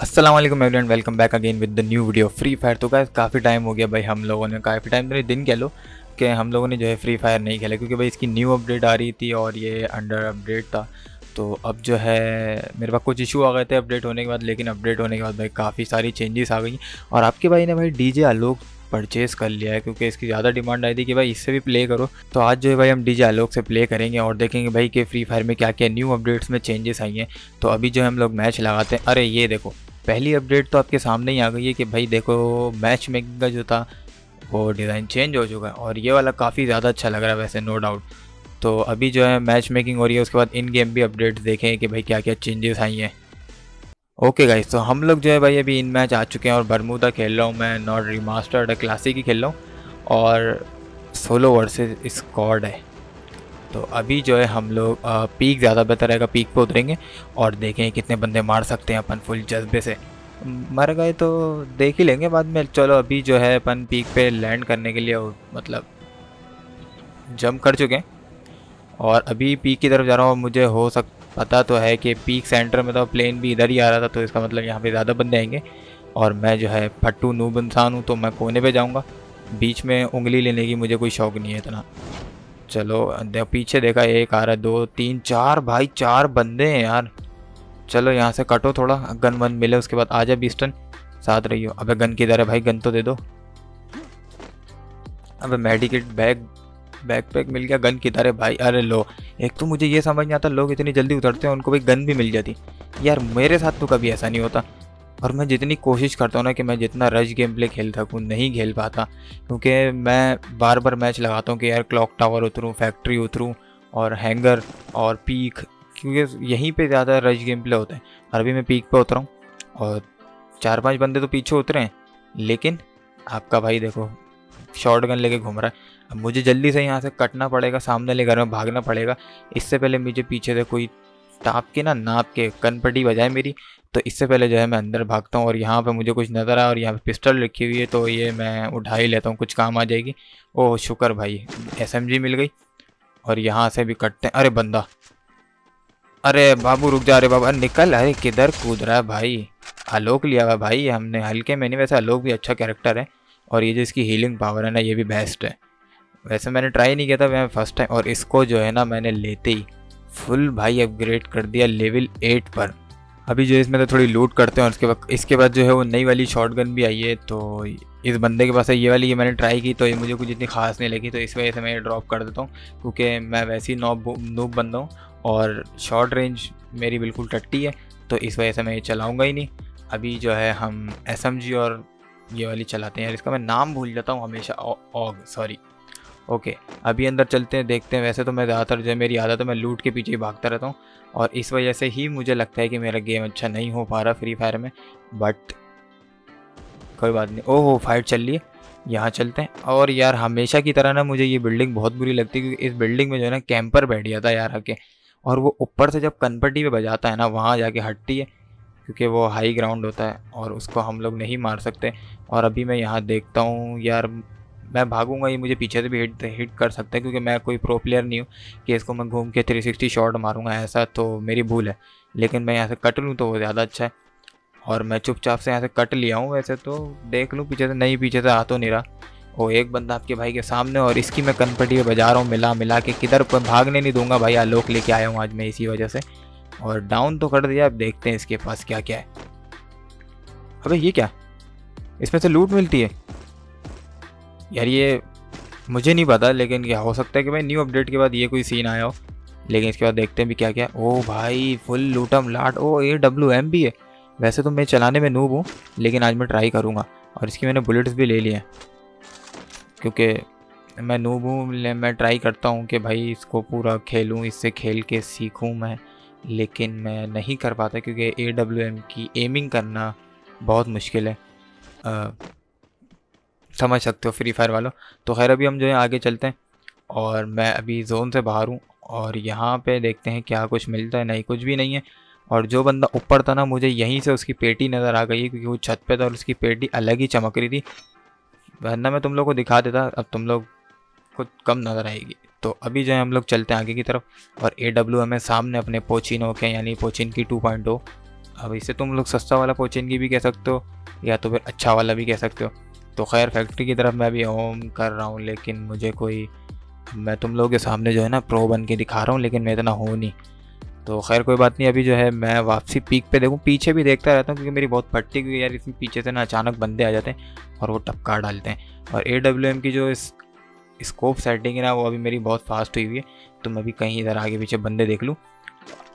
वालेकुम everyone welcome back again with the new video free fire तो guys काफ़ी time हो गया भाई हम लोगों ने, काफ़ी टाइम तो दिन कह लो कि हम लोगों ने जो है फ्री फायर नहीं खेला, क्योंकि भाई इसकी न्यू अपडेट आ रही थी और ये अंडर अपडेट था। तो अब जो है, मेरे पास कुछ इशू आ गए थे अपडेट होने के बाद, लेकिन अपडेट होने के बाद भाई काफ़ी सारी चेंजेस आ गई। और आपके भाई ने भाई डी जे आलोक परचेज़ कर लिया है, क्योंकि इसकी ज़्यादा डिमांड आई थी कि भाई इससे भी प्ले करो। तो आज जो है भाई हम डी जे आलोक से प्ले करेंगे और देखेंगे भाई कि फ्री फायर में क्या क्या न्यू अपडेट्स में चेंजेस आई हैं। तो अभी जो है हम लोग मैच लगाते हैं। अरे ये देखो पहली अपडेट तो आपके सामने ही आ गई है कि भाई देखो मैच मेकिंग का जो था वो डिज़ाइन चेंज हो चुका है और ये वाला काफ़ी ज़्यादा अच्छा लग रहा है वैसे नो डाउट तो अभी जो है मैच मेकिंग हो रही है, उसके बाद इन गेम भी अपडेट देखें कि भाई क्या क्या चेंजेस आई हैं. ओके गाइस तो हम लोग जो है भाई अभी इन मैच आ चुके हैं और बरमूदा खेल रहा हूँ मैं नॉट रिमास्टर्ड क्लासिक ही खेल रहा हूँ और सोलो वर्सेज स्कॉड है. तो अभी जो है हम लोग पीक ज़्यादा बेहतर रहेगा पीक पे उतरेंगे और देखें कितने बंदे मार सकते हैं अपन फुल जज्बे से। मर गए तो देख ही लेंगे बाद में। चलो अभी जो है अपन पीक पे लैंड करने के लिए मतलब जंप कर चुके हैं। और अभी पीक की तरफ़ जा रहा हूँ, मुझे हो सक, पता तो है कि पीक सेंटर में तो प्लेन भी इधर ही आ रहा था तो इसका मतलब यहाँ पे ज़्यादा बंदे आएँगे। और मैं जो है फट्टू नूब इंसान हूँ तो मैं कोने पे जाऊँगा। बीच में उंगली लेने की मुझे कोई शौक़ नहीं है इतना। चलो दे, पीछे देखा एक आ रहा है दो तीन चार भाई चार बंदे हैं यार। चलो यहाँ से कटो थोड़ा गन वन मिले उसके बाद आ जाए बीस्टन साथ रही हो अबे गन किधर है भाई? गन तो दे दो। अबे मेडिकेट बैग बैग पैक मिल गया गन किधर है भाई? अरे लो एक तो मुझे ये समझ नहीं आता लोग इतनी जल्दी उतरते हैं उनको भाई गन भी मिल जाती। यार मेरे साथ तो कभी ऐसा नहीं होता। और मैं जितनी कोशिश करता हूँ ना कि मैं जितना रश गेम प्ले खेल सकूँ, नहीं खेल पाता। क्योंकि मैं बार बार मैच लगाता हूँ कि यार क्लॉक टावर उतरूँ फैक्ट्री उतरूँ और हैंगर और पीक क्योंकि यहीं पे ज़्यादा रश गेम प्ले होता है। अभी मैं पीक पे उतरा हूँ और चार पाँच बंदे तो पीछे उतरे हैं, लेकिन आपका भाई देखो शॉर्ट गन लेके घूम रहा है। अब मुझे जल्दी से यहाँ से कटना पड़ेगा, सामने ले घर में भागना पड़ेगा। इससे पहले मुझे पीछे से कोई टाप के ना नाप के, कनपट्टी बजाए मेरी। तो इससे पहले जो है मैं अंदर भागता हूँ और यहाँ पे मुझे कुछ नज़र आया और यहाँ पे पिस्टल रखी हुई है तो ये मैं उठा ही लेता हूँ, कुछ काम आ जाएगी। ओह शुक्र भाई, एसएमजी मिल गई और यहाँ से भी कटते हैं। अरे बंदा, अरे बाबू रुक जा रहे बाबा निकल, अरे किधर कूद रहा है भाई? आलोक लिया हुआ भाई, हमने हल्के में नहीं, वैसे आलोक भी अच्छा कैरेक्टर है और ये जो इसकी हीलिंग पावर है ना, ये भी बेस्ट है। वैसे मैंने ट्राई नहीं किया था, मैं फ़र्स्ट टाइम और इसको जो है ना मैंने लेते ही फुल भाई अपग्रेड कर दिया लेवल एट पर। अभी जो इसमें तो थोड़ी लूट करते हैं उसके बाद इसके बाद जो है वो नई वाली शॉर्ट गन भी आई है तो इस बंदे के पास है, ये वाली ये मैंने ट्राई की तो ये मुझे कुछ इतनी खास नहीं लगी तो इस वजह से मैं ये ड्रॉप कर देता हूँ, क्योंकि मैं वैसे ही नॉब नूब बंदा हूँ और शॉर्ट रेंज मेरी बिल्कुल टट्टी है तो इस वजह से मैं ये चलाऊँगा ही नहीं। अभी जो है हम एसएमजी और ये वाली चलाते हैं, और इसका मैं नाम भूल जाता हूँ हमेशा ऑग सॉरी ओके, अभी अंदर चलते हैं, देखते हैं। वैसे तो मैं ज़्यादातर जो मेरी आदत है, मैं लूट के पीछे ही भागता रहता हूँ। और इस वजह से ही मुझे लगता है कि मेरा गेम अच्छा नहीं हो पा रहा फ्री फायर में बट कोई बात नहीं। ओहो फाइट चल रही है। यहाँ चलते हैं। और यार, हमेशा की तरह ना मुझे ये बिल्डिंग बहुत बुरी लगती है, क्योंकि इस बिल्डिंग में जो है ना कैंपर बैठ गया था यार आके। और वो ऊपर से जब कनपट्टी पे बजाता है ना, वहाँ जाके हटती है, क्योंकि वो हाई ग्राउंड होता है, और उसको हम लोग नहीं मार सकते। और अभी मैं यहाँ देखता हूँ यार मैं भागूँगा, ये मुझे पीछे से भी हिट हिट कर सकता है, क्योंकि मैं कोई प्रो प्लेयर नहीं हूँ। कि इसको मैं घूम के 360 शॉट मारूँगा ऐसा तो मेरी भूल है। लेकिन मैं यहाँ से कट लूँ तो वो ज़्यादा अच्छा है। और मैं चुपचाप से यहाँ से कट लिया हूँ वैसे तो देख लूँ पीछे से, नहीं पीछे से आ तो नहीं रहा। वो एक बंदा आपके भाई के सामने और इसकी मैं कनपट्टी बजा रहा हूँ मिला मिला के किधर, पर भागने नहीं दूँगा भाई आलोक लेके आया हूँ आज मैं इसी वजह से। और डाउन तो कर दिया, अब देखते हैं इसके पास क्या क्या है। अबे ये क्या? इसमें से लूट मिलती है? यार ये मुझे नहीं पता लेकिन क्या हो सकता है कि भाई न्यू अपडेट के बाद ये कोई सीन आया हो। लेकिन इसके बाद देखते हैं भी क्या क्या ओ भाई फुल लूटम लाट ओ ए डब्ल्यू एम भी है। वैसे तो मैं चलाने में नूब हूँ लेकिन आज मैं ट्राई करूँगा। और इसकी मैंने बुलेट्स भी ले लिए हैं। क्योंकि मैं नूब हूँ मैं ट्राई करता हूँ कि भाई इसको पूरा खेलूँ इससे खेल के सीखूँ मैं। लेकिन मैं नहीं कर पाता क्योंकि ए डब्ल्यू एम की एमिंग करना बहुत मुश्किल है। आ, समझ सकते हो फ्री फायर वालों। तो खैर, अभी हम जो है आगे चलते हैं और मैं अभी जोन से बाहर हूँ और यहाँ पे देखते हैं क्या कुछ मिलता है, नहीं, कुछ भी नहीं है। और जो बंदा ऊपर था ना, मुझे यहीं से उसकी पेटी नज़र आ गई क्योंकि वो छत पे था और उसकी पेटी अलग ही चमक रही थी। वरना मैं तुम लोग को दिखा देता, अब तुम लोग को कम नज़र आएगी। तो अभी जो है हम लोग चलते हैं आगे की तरफ़ और ए डब्ल्यू हमें सामने अपने पोचिनो के, यानी पोचिन की टू पॉइंट अब इसे तुम लोग सस्ता वाला पोचिन की भी कह सकते हो या तो फिर अच्छा वाला भी कह सकते हो। तो खैर फैक्ट्री की तरफ़ मैं अभी होम कर रहा हूँ, लेकिन मुझे कोई, मैं तुम लोगों के सामने जो है ना प्रो बन के दिखा रहा हूँ, लेकिन मैं इतना हूँ नहीं। तो खैर, कोई बात नहीं, अभी जो है मैं वापसी पीक पे देखूँ। पीछे भी देखता रहता हूँ, क्योंकि मेरी बहुत पट्टी हुई यार, इसमें पीछे से ना अचानक बंदे आ जाते हैं और वो टपका डालते हैं। और ए डब्ल्यू एम की जो इस स्कोप सेटिंग है ना, वो अभी मेरी बहुत फास्ट हुई हुई है तो मैं भी कहीं इधर आगे पीछे बंदे देख लूँ।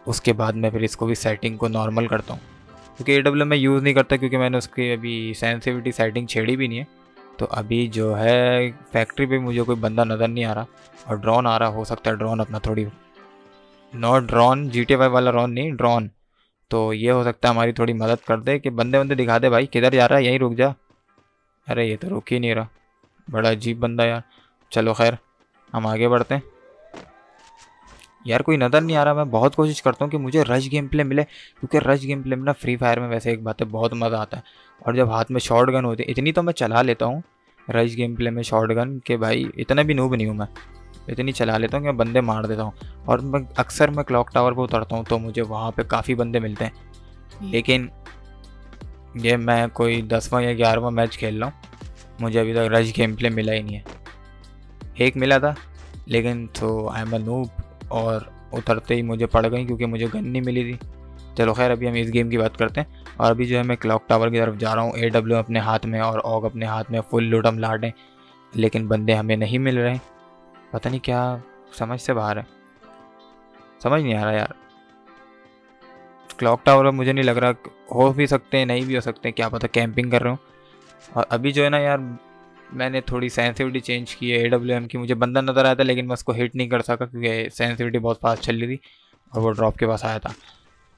उसके बाद मैं फिर इसको भी सेटिंग को नॉर्मल करता हूँ। क्योंकि ए डब्ल्यू मैं यूज़ नहीं करता क्योंकि मैंने उसकी अभी सेंसिविटी सेटिंग छेड़ी भी नहीं है। तो अभी जो है फैक्ट्री पे मुझे कोई बंदा नज़र नहीं आ रहा और ड्रोन आ रहा, हो सकता है ड्रोन अपना थोड़ी नॉट ड्रोन जी टी वाला ड्रोन नहीं ड्रोन तो ये हो सकता है हमारी थोड़ी मदद कर दे कि बंदे बंदे दिखा दे भाई, किधर जा रहा है, यहीं रुक जा। अरे ये तो रुक ही नहीं रहा। बड़ा अजीब बंदा यार। चलो खैर, हम आगे बढ़ते हैं। यार कोई नज़र नहीं आ रहा मैं बहुत कोशिश करता हूँ कि मुझे रश गेम प्ले मिले क्योंकि रश गेम प्ले में ना फ्री फायर में वैसे एक बात है बहुत मज़ा आता है। और जब हाथ में शॉर्ट गन होती है इतनी तो मैं चला लेता हूँ रश गेम प्ले में शॉर्ट गन के भाई इतना भी नूब नहीं हूँ मैं। इतनी चला लेता हूँ कि मैं बंदे मार देता हूँ। और मैं अक्सर मैं क्लॉक टावर पर उतरता हूँ तो मुझे वहाँ पर काफ़ी बंदे मिलते हैं। लेकिन ये मैं कोई दसवां या ग्यारहवा मैच खेल रहा हूँ मुझे अभी तक रश गेम प्ले मिला ही नहीं है। एक मिला था लेकिन तो आई एम अ नूब और उतरते ही मुझे पड़ गई क्योंकि मुझे गन नहीं मिली थी। चलो खैर, अभी हम इस गेम की बात करते हैं। और अभी जो है, मैं क्लॉक टावर की तरफ़ जा रहा हूँ। ए डब्ल्यू अपने हाथ में और ऑग अपने हाथ में फुल लूटम लाटें लेकिन बंदे हमें नहीं मिल रहे। पता नहीं क्या समझ से बाहर है। समझ नहीं आ रहा यार। क्लॉक टावर मुझे नहीं लग रहा हो भी सकते हैं, नहीं भी हो सकते क्या पता कैंपिंग कर रहा हूँ। और अभी जो है ना यार मैंने थोड़ी सेंसिटिविटी चेंज की है ए की। मुझे बंदा नज़र आया था, लेकिन मैं उसको हिट नहीं कर सका क्योंकि सेंसिटिविटी बहुत फास्ट चल रही थी और वो ड्रॉप के पास आया था।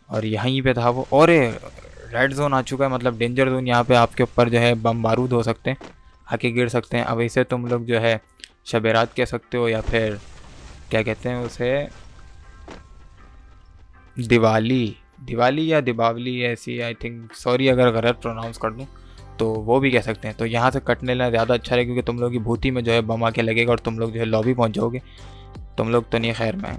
और यहीं पे था वो। और रेड जोन आ चुका है मतलब डेंजर जोन यहाँ पे आपके ऊपर जो है बम बारूद हो सकते हैं आके गिर सकते हैं। अब इसे तुम लोग जो है शबेरात कह सकते हो या फिर क्या कहते हैं उसे? दिवाली। दिवाली या दिवाली ऐसी आई थिंक सॉरी अगर गलत प्रोनाउंस कर दूँ। तो वो भी कह सकते हैं। तो यहाँ से कटने लेना ज़्यादा अच्छा है क्योंकि तुम लोग की भूति में जो है बम आके लगेगा और तुम लोग जो है लॉबी पहुँच जाओगे। तुम लोग तो नहीं खैर में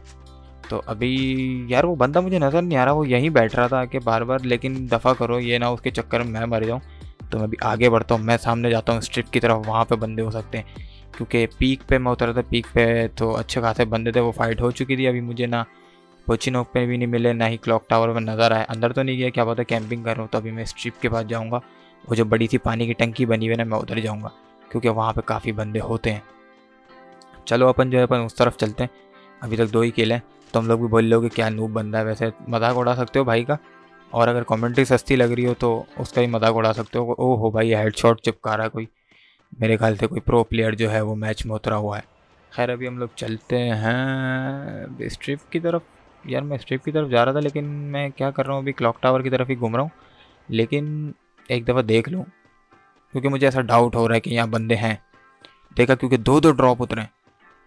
तो अभी यार वो बंदा मुझे नज़र नहीं आ रहा, वो यहीं बैठ रहा था कि बार बार लेकिन दफ़ा करो, ये ना उसके चक्कर में मैं मर जाऊँ। तो मैं अभी आगे बढ़ता हूँ, मैं सामने जाता हूँ स्ट्रिप की तरफ़, वहाँ पे बंदे हो सकते हैं। क्योंकि पीक पे मैं उतरा था, पीक पे तो अच्छे खासे बंदे थे, वो फाइट हो चुकी थी अभी मुझे ना। पोचिनोक पे भी नहीं मिले, ना ही क्लॉक टावर पर नज़र आए। अंदर तो नहीं गया, क्या पता कैंपिंग कर रहा हूँ तो अभी मैं स्ट्रिप के पास जाऊँगा। वो जो बड़ी सी पानी की टंकी बनी हुई है ना, मैं उधर जाऊँगा, क्योंकि वहाँ पर काफ़ी बंदे होते हैं। चलो अपन जो है, अपन उस तरफ़ चलते हैं। अभी तक दो ही केले हैं तुम लोग भी बोल लो कि क्या नूब बंदा है वैसे। मज़ाक उड़ा सकते हो भाई का, और अगर कमेंट्री सस्ती लग रही हो तो उसका भी मज़ाक उड़ा सकते हो। ओ हो भाई हेड शॉट चिपका रहा कोई। मेरे ख्याल से कोई प्रो प्लेयर जो है वो मैच में उतरा हुआ है। खैर, अभी हम लोग चलते हैं स्ट्रिप की तरफ़। यार, मैं स्ट्रिप की तरफ़ जा रहा था, लेकिन मैं क्या कर रहा हूँ, अभी क्लॉक टावर की तरफ़ ही घूम रहा हूँ। लेकिन एक दफ़ा देख लूँ, क्योंकि मुझे ऐसा डाउट हो रहा है कि यहाँ बंदे हैं। देखा, क्योंकि दो दो ड्रॉप उतरे हैं।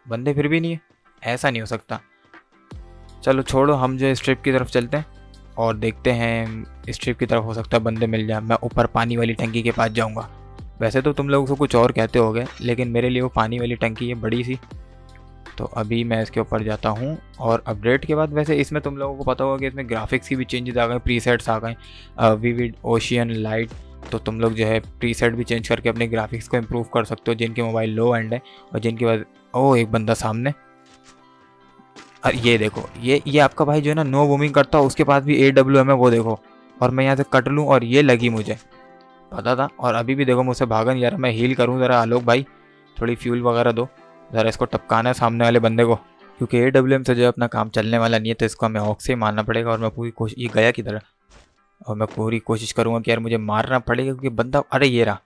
बंदे फिर भी नहीं है। ऐसा नहीं हो सकता। चलो छोड़ो, हम जो स्ट्रिप की तरफ़ चलते हैं और देखते हैं स्ट्रिप की तरफ़ हो सकता है बंदे मिल जाए। मैं ऊपर पानी वाली टंकी के पास जाऊँगा। वैसे तो तुम लोग उसको कुछ और कहते हो लेकिन मेरे लिए वो पानी वाली टंकी है, बड़ी सी। तो अभी मैं इसके ऊपर जाता हूँ और अपडेट के बाद वैसे इसमें तुम लोगों को पता होगा कि इसमें ग्राफिक्स की भी चेंजेस आ गए प्रीसेट्स आ गए विविड ओशियन लाइट तो तुम लोग जो है प्रीसेट भी चेंज करके अपने ग्राफिक्स को इम्प्रूव कर सकते हो, जिनके मोबाइल लो एंड है और जिनके बाद, ओ, एक बंदा सामने। और ये देखो, ये ये आपका भाई जो है ना नो वूमिंग करता हो, उसके पास भी ए डब्ल्यू एम है, वो देखो। और मैं यहाँ से कट लूँ और ये लगी मुझे। पता था? और अभी भी देखो, मुझसे भागन, यार मैं हील करूँ ज़रा, आलोक भाई, थोड़ी फ्यूल वगैरह दो। ज़रा इसको टपकाना है सामने वाले बंदे को, क्योंकि ए डब्ल्यू एम से जो है अपना काम चलने वाला नहीं है तो इसको हमें ऑक्स से मारना पड़ेगा और मैं पूरी कोशिश ये गया किधर? और मैं पूरी कोशिश करूँगा कि यार मुझे मारना पड़ेगा, क्योंकि बंदा, अरे ये रहा।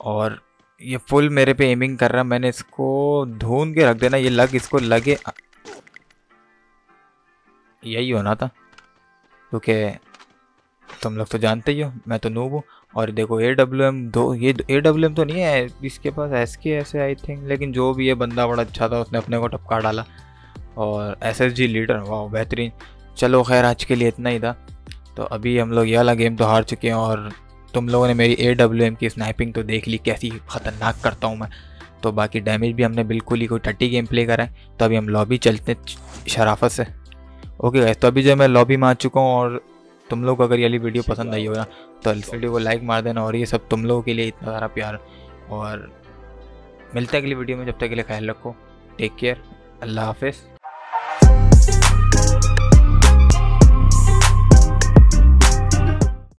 और ये फुल मेरे पे एमिंग कर रहा है, मैंने इसको धून के रख देना, ये लग इसको लगे। यही होना था, क्योंकि तुम लोग तो जानते ही हो, मैं तो नूब हूँ। और देखो ए डब्ल्यू एम दो, ये ए डब्ल्यू एम तो नहीं है इसके पास एस के ऐसे आई थिंक लेकिन जो भी ये बंदा बड़ा अच्छा था, उसने अपने को टपका डाला। और एस एस जी लीडर, वाह, बेहतरीन। चलो, खैर, आज के लिए इतना ही था। तो अभी हम लोग ये वाला गेम तो हार चुके हैं, और तुम लोगों ने मेरी ए डब्ल्यू एम की स्नैपिंग तो देख ली, कैसी ख़तरनाक करता हूँ मैं। तो बाकी डैमेज भी हमने बिल्कुल ही कोई टट्टी गेम प्ले करा है। तो अभी हम लॉबी चलते हैं, शराफत से। ओके गैस तो अभी जो मैं लॉबी में आ चुका हूँ, और तुम लोग को अगर ये वीडियो पसंद आई हो ना तो इस वीडियो को लाइक मार देना और ये सब तुम लोगों के लिए इतना सारा प्यार। और मिलता है अगली वीडियो में जब तक के लिए ख्याल रखो। टेक केयर अल्लाह हाफिज़।